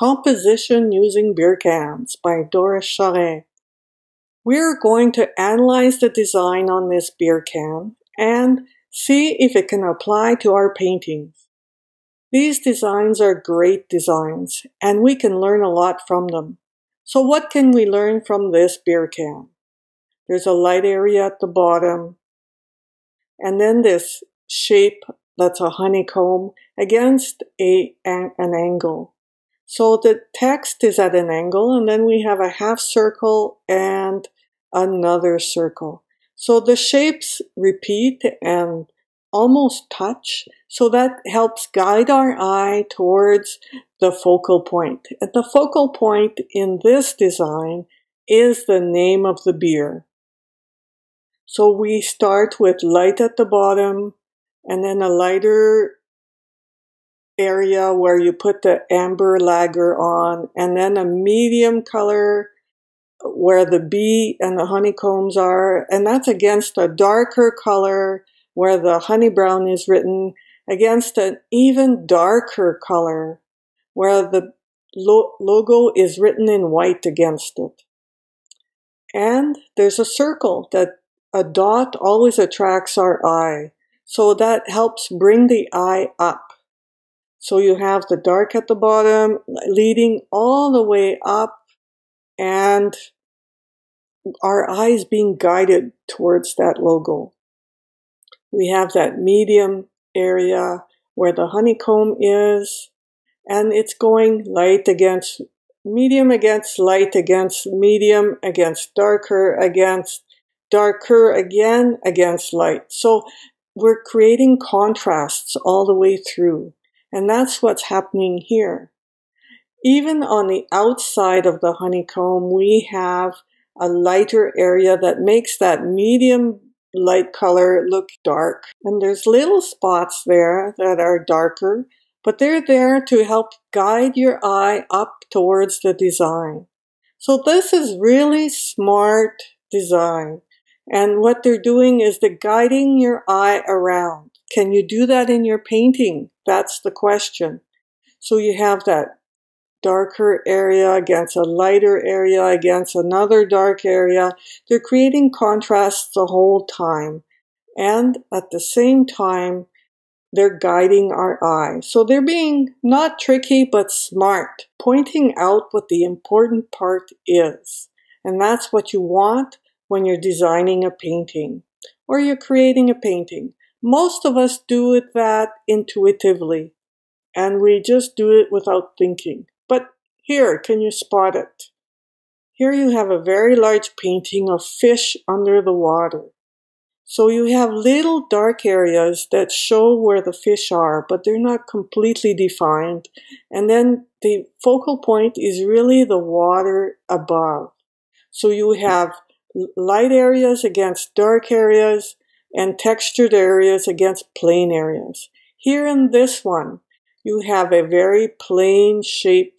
Composition Using Beer Cans by Doris Charest. We're going to analyze the design on this beer can and see if it can apply to our paintings. These designs are great designs and we can learn a lot from them. So what can we learn from this beer can? There's a light area at the bottom and then this shape that's a honeycomb against a, an, an angle. So the text is at an angle and then we have a half circle and another circle. So the shapes repeat and almost touch. So that helps guide our eye towards the focal point. And the focal point in this design is the name of the beer. So we start with light at the bottom and then a lighter area where you put the amber lager on and then a medium color where the bee and the honeycombs are and that's against a darker color where the honey brown is written against an even darker color where the lo- logo is written in white against it. And there's a circle that a dot always attracts our eye. So that helps bring the eye up. So you have the dark at the bottom leading all the way up and our eyes being guided towards that logo. We have that medium area where the honeycomb is and it's going light against medium against light against medium against darker against darker again against light. So we're creating contrasts all the way through. And that's what's happening here. Even on the outside of the honeycomb, we have a lighter area that makes that medium light color look dark. And there's little spots there that are darker, but they're there to help guide your eye up towards the design. So this is really smart design. And what they're doing is they're guiding your eye around. Can you do that in your painting? That's the question. So you have that darker area against a lighter area against another dark area. They're creating contrasts the whole time. And at the same time, they're guiding our eye. So they're being not tricky, but smart, pointing out what the important part is. And that's what you want when you're designing a painting or you're creating a painting. Most of us do it that intuitively and we just do it without thinking. But here, can you spot it? Here you have a very large painting of fish under the water. So you have little dark areas that show where the fish are, but they're not completely defined. And then the focal point is really the water above. So you have light areas against dark areas and textured areas against plain areas. Here in this one, you have a very plain shape.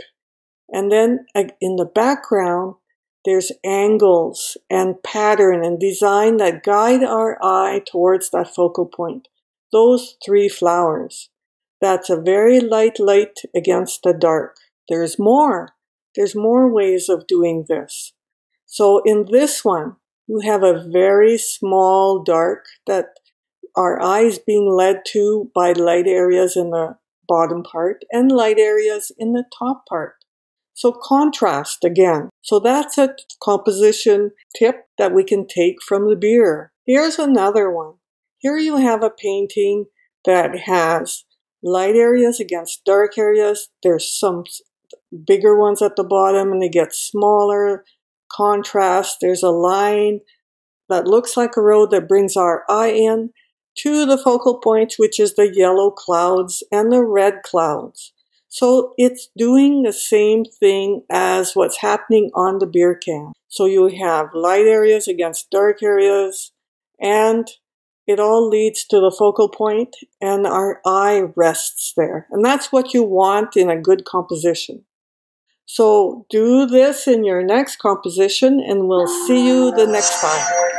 And then in the background, there's angles and pattern and design that guide our eye towards that focal point. Those three flowers. That's a very light light against the dark. There's more. There's more ways of doing this. So in this one, you have a very small dark that our eyes being led to by light areas in the bottom part and light areas in the top part. So contrast again. So that's a composition tip that we can take from the beer. Here's another one. Here you have a painting that has light areas against dark areas. There's some bigger ones at the bottom and they get smaller contrast. There's a line that looks like a road that brings our eye in to the focal point, which is the yellow clouds and the red clouds. So it's doing the same thing as what's happening on the beer can. So you have light areas against dark areas and it all leads to the focal point and our eye rests there. And that's what you want in a good composition. So do this in your next composition and we'll see you the next time.